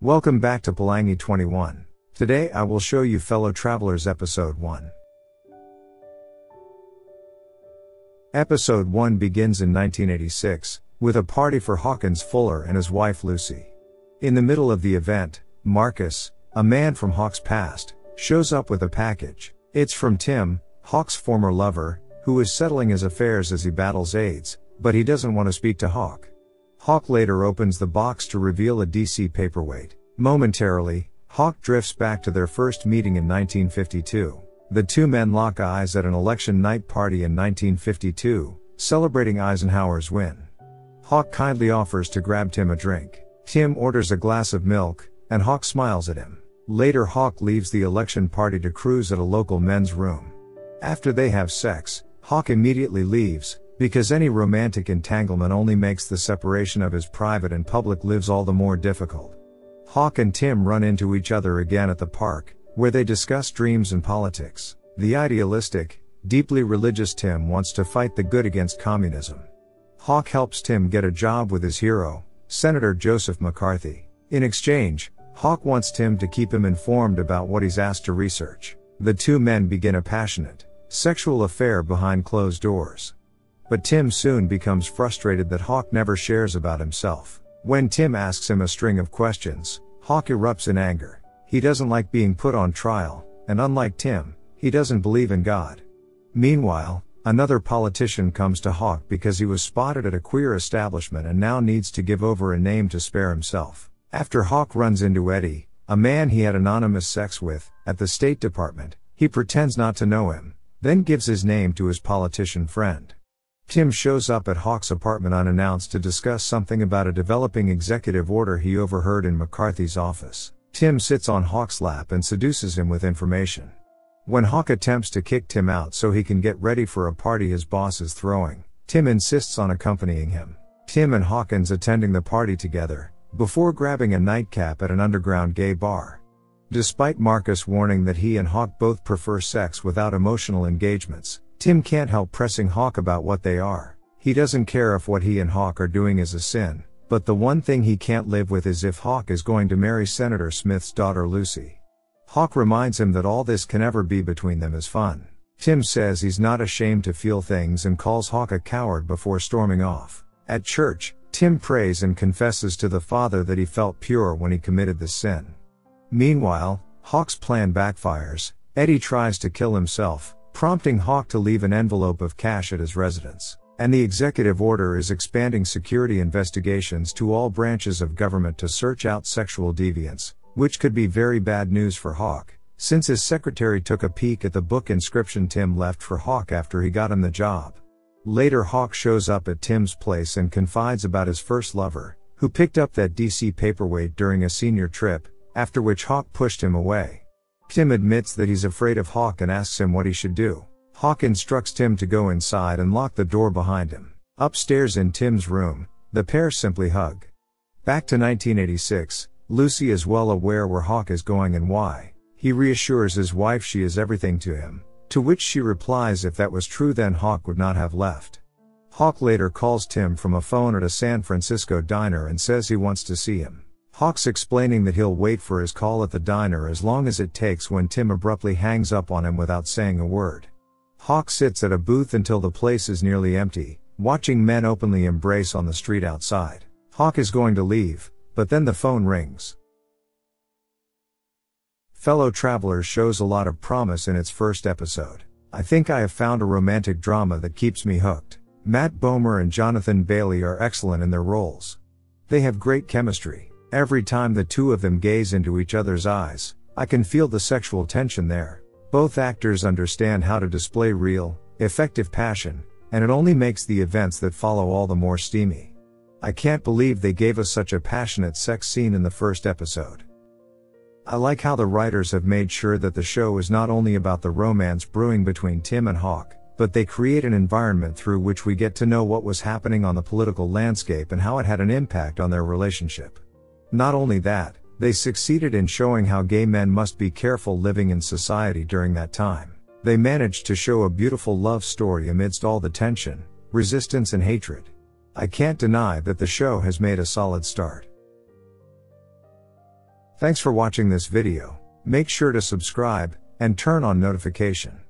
Welcome back to Pelangi 21. Today I will show you Fellow Travelers Episode 1. Episode 1 begins in 1986, with a party for Hawkins Fuller and his wife Lucy. In the middle of the event, Marcus, a man from Hawk's past, shows up with a package. It's from Tim, Hawk's former lover, who is settling his affairs as he battles AIDS, but he doesn't want to speak to Hawk. Hawk later opens the box to reveal a DC paperweight. Momentarily, Hawk drifts back to their first meeting in 1952. The two men lock eyes at an election night party in 1952, celebrating Eisenhower's win. Hawk kindly offers to grab Tim a drink. Tim orders a glass of milk, and Hawk smiles at him. Later, Hawk leaves the election party to cruise at a local men's room. After they have sex, Hawk immediately leaves, because any romantic entanglement only makes the separation of his private and public lives all the more difficult. Hawk and Tim run into each other again at the park, where they discuss dreams and politics. The idealistic, deeply religious Tim wants to fight the good against communism. Hawk helps Tim get a job with his hero, Senator Joseph McCarthy. In exchange, Hawk wants Tim to keep him informed about what he's asked to research. The two men begin a passionate, sexual affair behind closed doors. But Tim soon becomes frustrated that Hawk never shares about himself. When Tim asks him a string of questions, Hawk erupts in anger. He doesn't like being put on trial, and unlike Tim, he doesn't believe in God. Meanwhile, another politician comes to Hawk because he was spotted at a queer establishment and now needs to give over a name to spare himself. After Hawk runs into Eddie, a man he had anonymous sex with, at the State Department, he pretends not to know him, then gives his name to his politician friend. Tim shows up at Hawk's apartment unannounced to discuss something about a developing executive order he overheard in McCarthy's office. Tim sits on Hawk's lap and seduces him with information. When Hawk attempts to kick Tim out so he can get ready for a party his boss is throwing, Tim insists on accompanying him. Tim and Hawkins attending the party together, before grabbing a nightcap at an underground gay bar. Despite Marcus warning that he and Hawk both prefer sex without emotional engagements, Tim can't help pressing Hawk about what they are. He doesn't care if what he and Hawk are doing is a sin, but the one thing he can't live with is if Hawk is going to marry Senator Smith's daughter Lucy. Hawk reminds him that all this can ever be between them is fun. Tim says he's not ashamed to feel things and calls Hawk a coward before storming off. At church, Tim prays and confesses to the Father that he felt pure when he committed the sin. Meanwhile, Hawk's plan backfires. Eddie tries to kill himself, prompting Hawk to leave an envelope of cash at his residence. And the executive order is expanding security investigations to all branches of government to search out sexual deviants, which could be very bad news for Hawk, since his secretary took a peek at the book inscription Tim left for Hawk after he got him the job. Later, Hawk shows up at Tim's place and confides about his first lover, who picked up that DC paperweight during a senior trip, after which Hawk pushed him away. Tim admits that he's afraid of Hawk and asks him what he should do. Hawk instructs Tim to go inside and lock the door behind him. Upstairs in Tim's room, the pair simply hug. Back to 1986, Lucy is well aware where Hawk is going and why. He reassures his wife she is everything to him, to which she replies if that was true then Hawk would not have left. Hawk later calls Tim from a phone at a San Francisco diner and says he wants to see him. Hawks explaining that he'll wait for his call at the diner as long as it takes when Tim abruptly hangs up on him without saying a word. Hawk sits at a booth until the place is nearly empty, watching men openly embrace on the street outside. Hawk is going to leave, but then the phone rings. Fellow Traveler shows a lot of promise in its first episode. I think I have found a romantic drama that keeps me hooked. Matt Bomer and Jonathan Bailey are excellent in their roles. They have great chemistry. Every time the two of them gaze into each other's eyes, I can feel the sexual tension there. Both actors understand how to display real, effective passion, and it only makes the events that follow all the more steamy. I can't believe they gave us such a passionate sex scene in the first episode. I like how the writers have made sure that the show is not only about the romance brewing between Tim and Hawk, but they create an environment through which we get to know what was happening on the political landscape and how it had an impact on their relationship. Not only that, they succeeded in showing how gay men must be careful living in society during that time. They managed to show a beautiful love story amidst all the tension, resistance and hatred. I can't deny that the show has made a solid start. Thanks for watching this video. Make sure to subscribe and turn on notification.